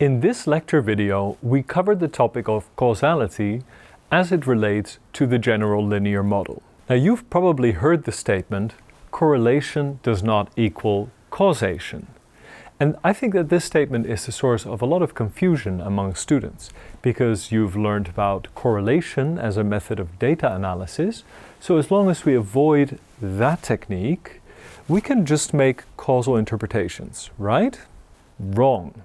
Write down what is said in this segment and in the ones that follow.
In this lecture video, we covered the topic of causality as it relates to the general linear model. Now you've probably heard the statement, correlation does not equal causation. And I think that this statement is the source of a lot of confusion among students because you've learned about correlation as a method of data analysis. So as long as we avoid that technique, we can just make causal interpretations, right? Wrong.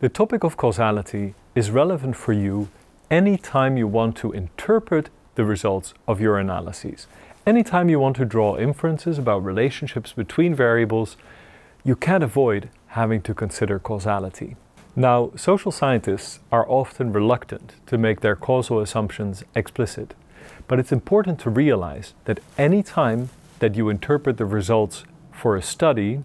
The topic of causality is relevant for you anytime you want to interpret the results of your analyses. Anytime you want to draw inferences about relationships between variables, you can't avoid having to consider causality. Now, social scientists are often reluctant to make their causal assumptions explicit, but it's important to realize that any time that you interpret the results for a study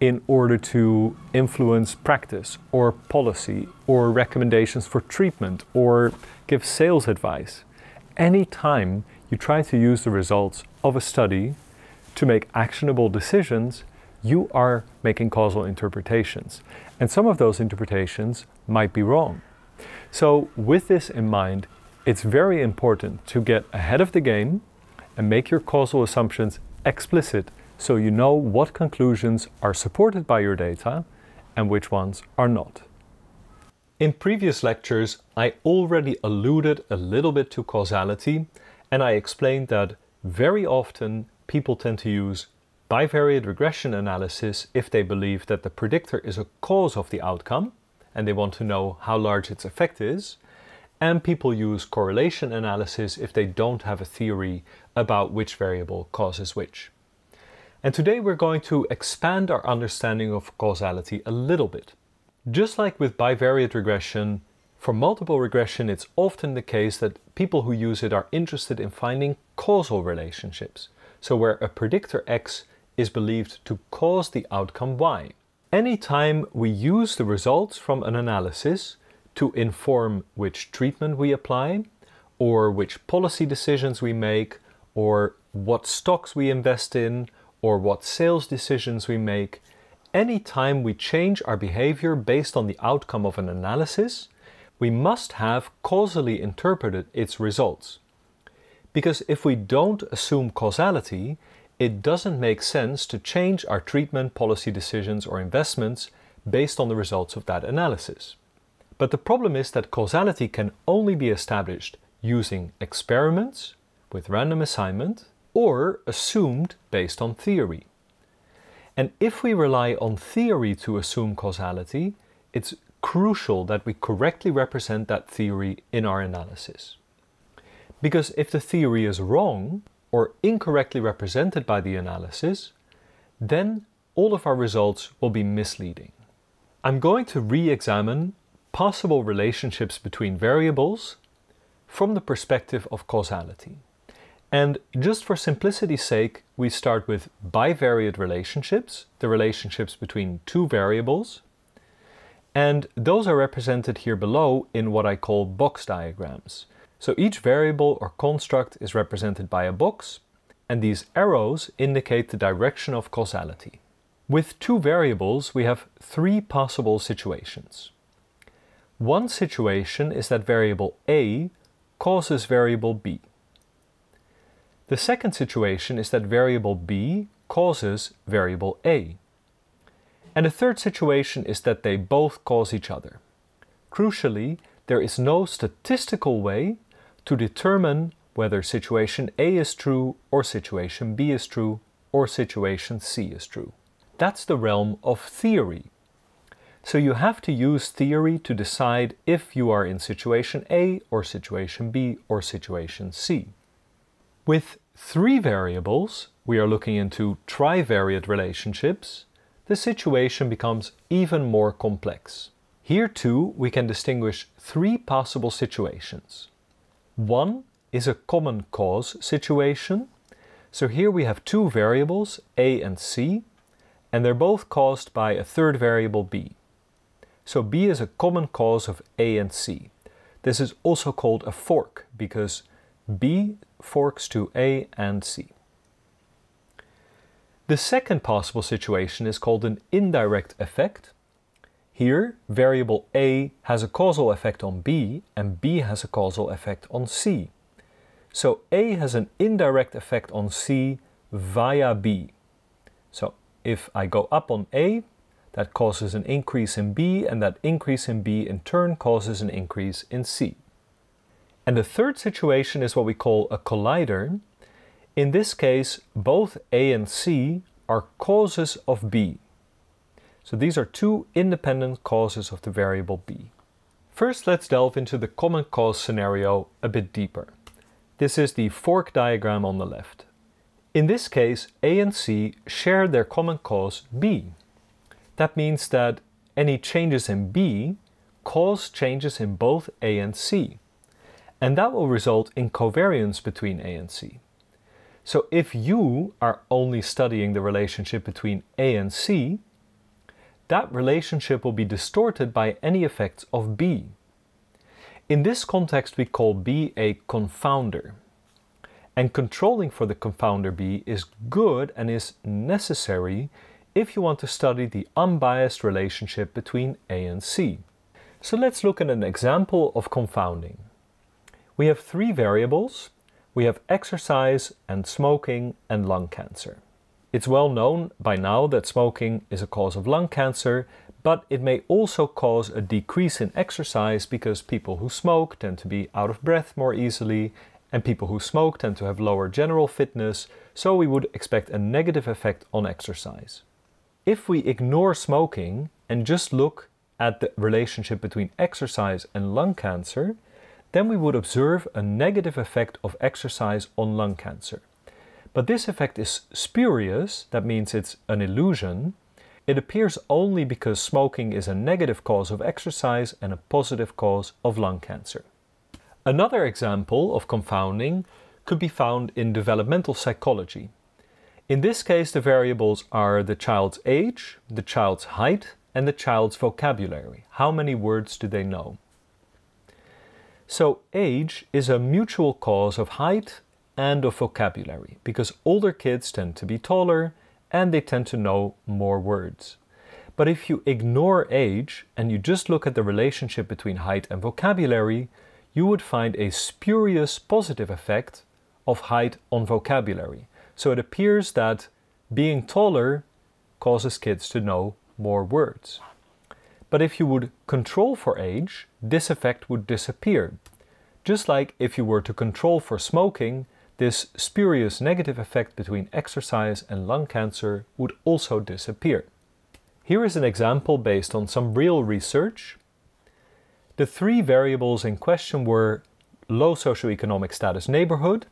in order to influence practice or policy or recommendations for treatment or give sales advice. Anytime you try to use the results of a study to make actionable decisions, you are making causal interpretations. And some of those interpretations might be wrong. So, with this in mind, it's very important to get ahead of the game and make your causal assumptions explicit so you know what conclusions are supported by your data and which ones are not. In previous lectures, I already alluded a little bit to causality and I explained that very often people tend to use bivariate regression analysis if they believe that the predictor is a cause of the outcome and they want to know how large its effect is. And people use correlation analysis if they don't have a theory about which variable causes which. And today we're going to expand our understanding of causality a little bit. Just like with bivariate regression, for multiple regression it's often the case that people who use it are interested in finding causal relationships. So where a predictor X is believed to cause the outcome Y. Anytime we use the results from an analysis to inform which treatment we apply, or which policy decisions we make, or what stocks we invest in, or what sales decisions we make, any time we change our behavior based on the outcome of an analysis, we must have causally interpreted its results. Because if we don't assume causality, it doesn't make sense to change our treatment, policy decisions, or investments based on the results of that analysis. But the problem is that causality can only be established using experiments with random assignment or assumed based on theory. And if we rely on theory to assume causality, it's crucial that we correctly represent that theory in our analysis. Because if the theory is wrong or incorrectly represented by the analysis, then all of our results will be misleading. I'm going to re-examine possible relationships between variables from the perspective of causality. And just for simplicity's sake, we start with bivariate relationships, the relationships between two variables. And those are represented here below in what I call box diagrams. So each variable or construct is represented by a box, and these arrows indicate the direction of causality. With two variables, we have three possible situations. One situation is that variable A causes variable B. The second situation is that variable b causes variable a. And the third situation is that they both cause each other. Crucially, there is no statistical way to determine whether situation A is true or situation B is true or situation C is true. That's the realm of theory. So you have to use theory to decide if you are in situation A or situation B or situation C. With three variables, we are looking into trivariate relationships, the situation becomes even more complex. Here too, we can distinguish three possible situations. One is a common cause situation. So here we have two variables, A and C, and they're both caused by a third variable B. So B is a common cause of A and C. This is also called a fork because B forks to A and C. The second possible situation is called an indirect effect. Here, variable A has a causal effect on B and B has a causal effect on C. So A has an indirect effect on C via B. So if I go up on A, that causes an increase in B, and that increase in B in turn causes an increase in C. And the third situation is what we call a collider. In this case, both A and C are causes of B. So these are two independent causes of the variable B. First, let's delve into the common cause scenario a bit deeper. This is the fork diagram on the left. In this case, A and C share their common cause B. That means that any changes in B cause changes in both A and C. And that will result in covariance between A and C. So if you are only studying the relationship between A and C, that relationship will be distorted by any effects of B. In this context, we call B a confounder. And controlling for the confounder B is good and is necessary if you want to study the unbiased relationship between A and C. So let's look at an example of confounding. We have three variables. We have exercise and smoking and lung cancer. It's well known by now that smoking is a cause of lung cancer, but it may also cause a decrease in exercise because people who smoke tend to be out of breath more easily and people who smoke tend to have lower general fitness, so we would expect a negative effect on exercise. If we ignore smoking and just look at the relationship between exercise and lung cancer, then we would observe a negative effect of exercise on lung cancer. But this effect is spurious, that means it's an illusion. It appears only because smoking is a negative cause of exercise and a positive cause of lung cancer. Another example of confounding could be found in developmental psychology. In this case, the variables are the child's age, the child's height, and the child's vocabulary. How many words do they know? So, age is a mutual cause of height and of vocabulary because older kids tend to be taller and they tend to know more words. But if you ignore age and you just look at the relationship between height and vocabulary, you would find a spurious positive effect of height on vocabulary. So it appears that being taller causes kids to know more words. But if you would control for age, this effect would disappear. Just like if you were to control for smoking, this spurious negative effect between exercise and lung cancer would also disappear. Here is an example based on some real research. The three variables in question were low socioeconomic status neighborhood,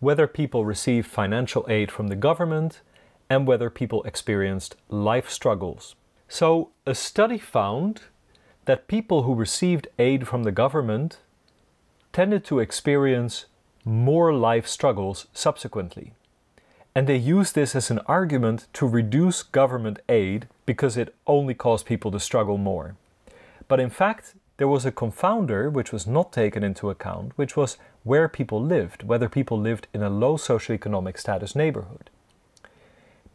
whether people received financial aid from the government, and whether people experienced life struggles. So, a study found that people who received aid from the government tended to experience more life struggles subsequently. And they used this as an argument to reduce government aid because it only caused people to struggle more. But in fact, there was a confounder which was not taken into account, which was where people lived, whether people lived in a low socioeconomic status neighborhood.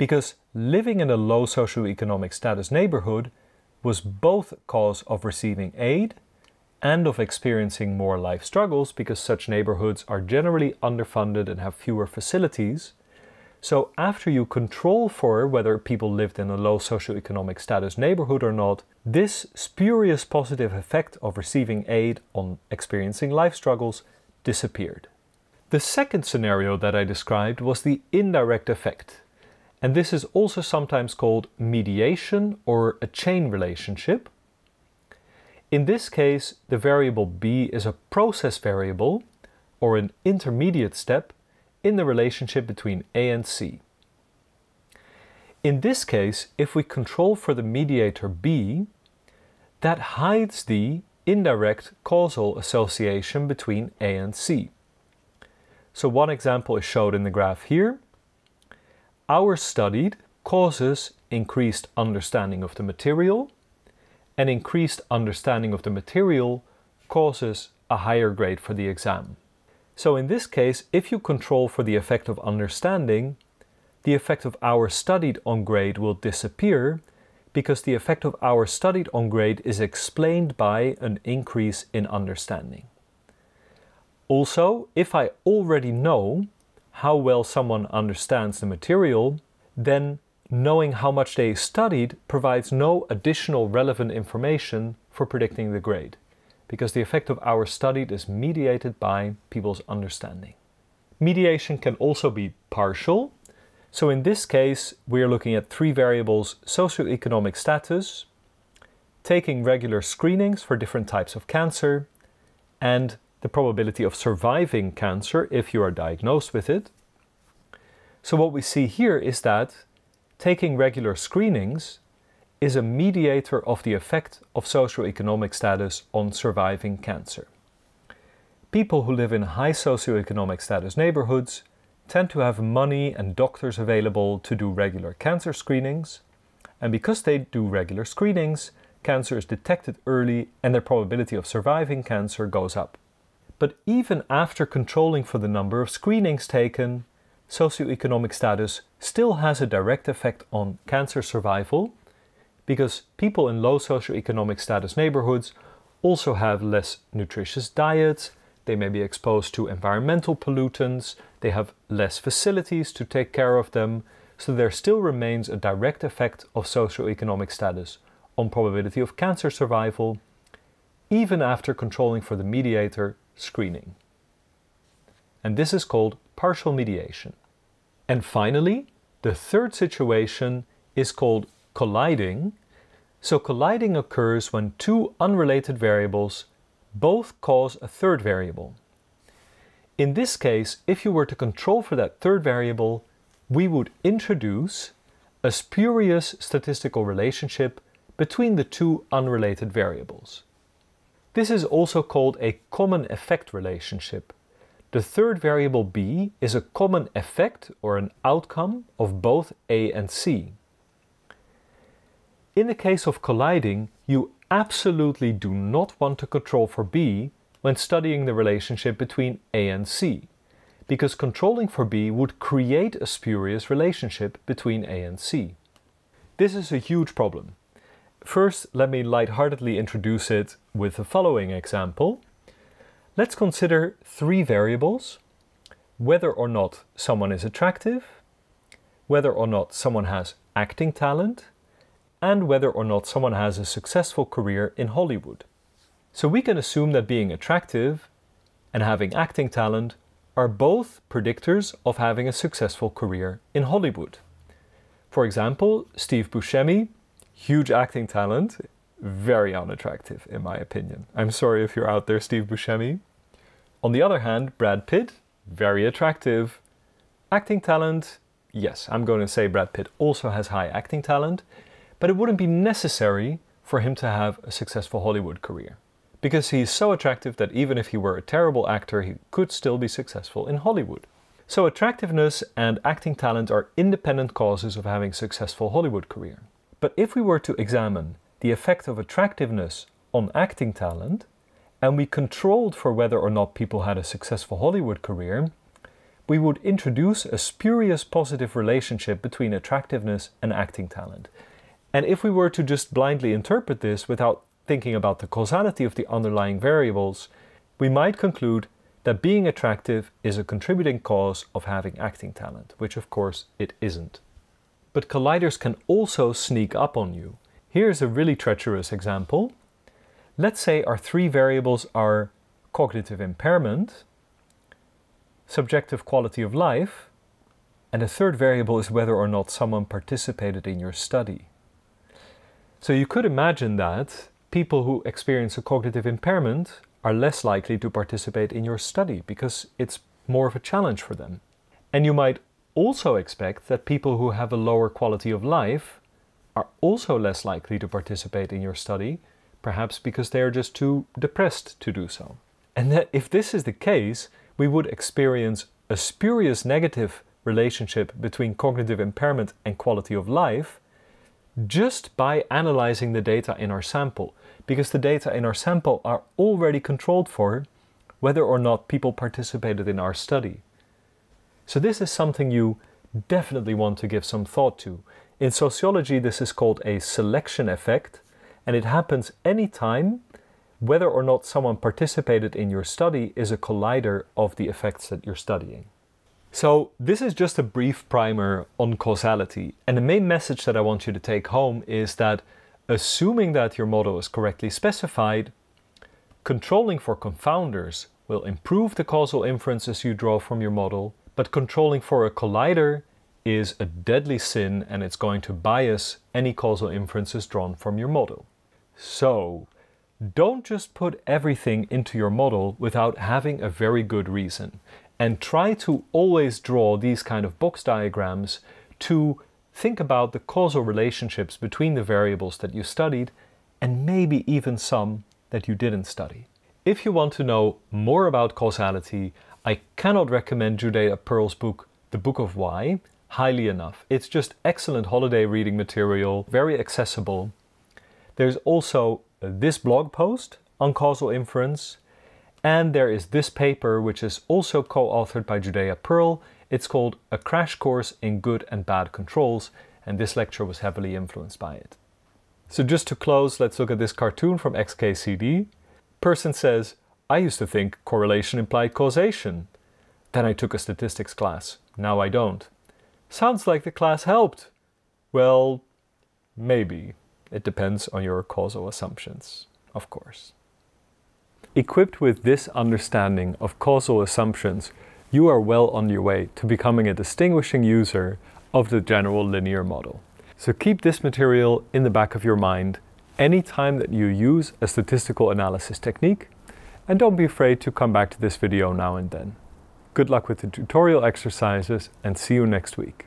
Because living in a low socioeconomic status neighborhood was both cause of receiving aid and of experiencing more life struggles because such neighborhoods are generally underfunded and have fewer facilities. So, after you control for whether people lived in a low socioeconomic status neighborhood or not, this spurious positive effect of receiving aid on experiencing life struggles disappeared. The second scenario that I described was the indirect effect. And this is also sometimes called mediation or a chain relationship. In this case, the variable b is a process variable or an intermediate step in the relationship between A and C. In this case, if we control for the mediator B, that hides the indirect causal association between A and C. So one example is showed in the graph here. Our studied causes increased understanding of the material, and increased understanding of the material causes a higher grade for the exam. So in this case, if you control for the effect of understanding, the effect of our studied on grade will disappear because the effect of hours studied on grade is explained by an increase in understanding. Also, if I already know how well someone understands the material, then knowing how much they studied provides no additional relevant information for predicting the grade, because the effect of hours studied is mediated by people's understanding. Mediation can also be partial. So in this case, we are looking at three variables, socioeconomic status, taking regular screenings for different types of cancer, and the probability of surviving cancer if you are diagnosed with it. So what we see here is that taking regular screenings is a mediator of the effect of socioeconomic status on surviving cancer. People who live in high socioeconomic status neighborhoods tend to have money and doctors available to do regular cancer screenings, and because they do regular screenings, cancer is detected early and their probability of surviving cancer goes up. But even after controlling for the number of screenings taken, socioeconomic status still has a direct effect on cancer survival because people in low socioeconomic status neighborhoods also have less nutritious diets, they may be exposed to environmental pollutants, they have less facilities to take care of them, so there still remains a direct effect of socioeconomic status on probability of cancer survival, even after controlling for the mediator screening. And this is called partial mediation. And finally, the third situation is called colliding. So colliding occurs when two unrelated variables both cause a third variable. In this case, if you were to control for that third variable, we would introduce a spurious statistical relationship between the two unrelated variables. This is also called a common effect relationship. The third variable b is a common effect or an outcome of both a and c. In the case of colliding, you absolutely do not want to control for b when studying the relationship between a and c, because controlling for b would create a spurious relationship between a and c. This is a huge problem. First, let me lightheartedly introduce it with the following example. Let's consider three variables, whether or not someone is attractive, whether or not someone has acting talent, and whether or not someone has a successful career in Hollywood. So we can assume that being attractive and having acting talent are both predictors of having a successful career in Hollywood. For example, Steve Buscemi huge acting talent, very unattractive in my opinion. I'm sorry if you're out there, Steve Buscemi. On the other hand, Brad Pitt, very attractive. Acting talent, yes, I'm going to say Brad Pitt also has high acting talent, but it wouldn't be necessary for him to have a successful Hollywood career. Because he's so attractive that even if he were a terrible actor, he could still be successful in Hollywood. So attractiveness and acting talent are independent causes of having a successful Hollywood career. But if we were to examine the effect of attractiveness on acting talent, and we controlled for whether or not people had a successful Hollywood career, we would introduce a spurious positive relationship between attractiveness and acting talent. And if we were to just blindly interpret this without thinking about the causality of the underlying variables, we might conclude that being attractive is a contributing cause of having acting talent, which of course it isn't. But colliders can also sneak up on you. Here's a really treacherous example. Let's say our three variables are cognitive impairment, subjective quality of life, and the third variable is whether or not someone participated in your study. So you could imagine that people who experience a cognitive impairment are less likely to participate in your study because it's more of a challenge for them. And you might also expect that people who have a lower quality of life are also less likely to participate in your study, perhaps because they are just too depressed to do so. And that if this is the case, we would experience a spurious negative relationship between cognitive impairment and quality of life just by analyzing the data in our sample, because the data in our sample are already controlled for whether or not people participated in our study. So this is something you definitely want to give some thought to. In sociology, this is called a selection effect, and it happens anytime whether or not someone participated in your study is a collider of the effects that you're studying. So, this is just a brief primer on causality, and the main message that I want you to take home is that assuming that your model is correctly specified, controlling for confounders will improve the causal inferences you draw from your model, but controlling for a collider is a deadly sin and it's going to bias any causal inferences drawn from your model. So, don't just put everything into your model without having a very good reason and try to always draw these kind of box diagrams to think about the causal relationships between the variables that you studied and maybe even some that you didn't study. If you want to know more about causality, I cannot recommend Judea Pearl's book, The Book of Why, highly enough. It's just excellent holiday reading material, very accessible. There's also this blog post on causal inference and there is this paper, which is also co authored by Judea Pearl. It's called A Crash Course in Good and Bad Controls, and this lecture was heavily influenced by it. So, just to close, let's look at this cartoon from XKCD. Person says, I used to think correlation implied causation. Then I took a statistics class. Now I don't. Sounds like the class helped. Well, maybe. It depends on your causal assumptions, of course. Equipped with this understanding of causal assumptions, you are well on your way to becoming a distinguishing user of the general linear model. So keep this material in the back of your mind anytime that you use a statistical analysis technique, and don't be afraid to come back to this video now and then. Good luck with the tutorial exercises and see you next week.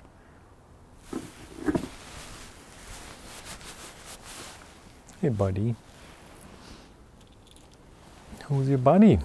Hey buddy. Who's your buddy?